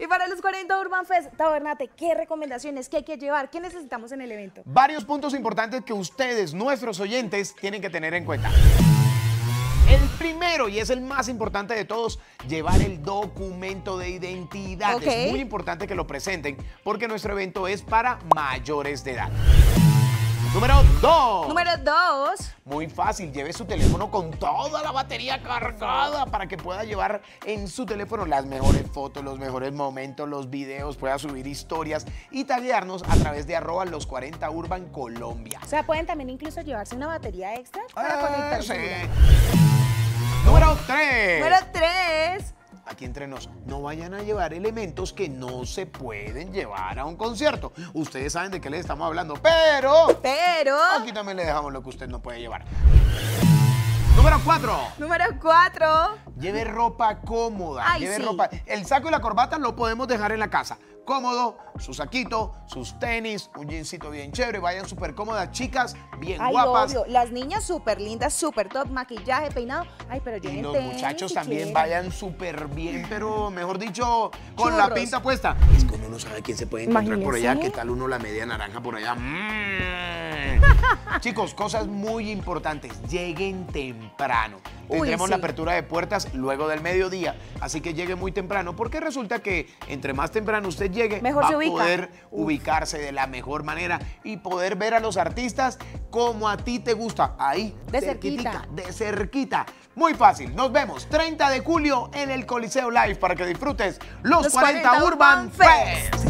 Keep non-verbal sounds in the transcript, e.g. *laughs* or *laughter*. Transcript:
Y para los 40 Urban Fest, Tabernate, ¿qué recomendaciones, qué hay que llevar, qué necesitamos en el evento? Varios puntos importantes que ustedes, nuestros oyentes, tienen que tener en cuenta. El primero, y es el más importante de todos, llevar el documento de identidad. Es muy importante que lo presenten porque nuestro evento es para mayores de edad. Número 2. Número 2. Muy fácil, lleve su teléfono con toda la batería cargada para que pueda llevar en su teléfono las mejores fotos, los mejores momentos, los videos, pueda subir historias y taguearnos a través de arroba los 40 Urban Colombia. O sea, pueden también incluso llevarse una batería extra para Eh, conectarse. sí. Número 3. Número 3. Aquí entre nos, no vayan a llevar elementos que no se pueden llevar a un concierto. Ustedes saben de qué les estamos hablando, pero Pero. aquí también le dejamos lo que usted no puede llevar. Número 4. Número 4. Lleve ropa cómoda. Ay, lleve sí. ropa. El saco y la corbata lo podemos dejar en la casa. Cómodo, su saquito, sus tenis, un jeansito bien chévere. Vayan súper cómodas, chicas, bien Ay, guapas. obvio. Las niñas súper lindas, súper top, maquillaje, peinado. Ay, pero yo Y los tenis, muchachos también vayan súper bien, pero mejor dicho, con la pinta puesta. Es que uno no sabe quién se puede encontrar por allá. ¿Qué tal uno la media naranja por allá? *laughs* Chicos, cosas muy importantes. Lleguen temprano. Uy, Tendremos la apertura de puertas luego del mediodía, así que llegue muy temprano, porque resulta que entre más temprano usted llegue, Mejor va se a ubica. poder ubicarse de la mejor manera y poder ver a los artistas como a ti te gusta, ahí, De cerquita. de cerquita. Muy fácil, nos vemos 30 de julio en el Coliseo Live para que disfrutes los, Los 40, 40 Urban Urban Fest. Fest.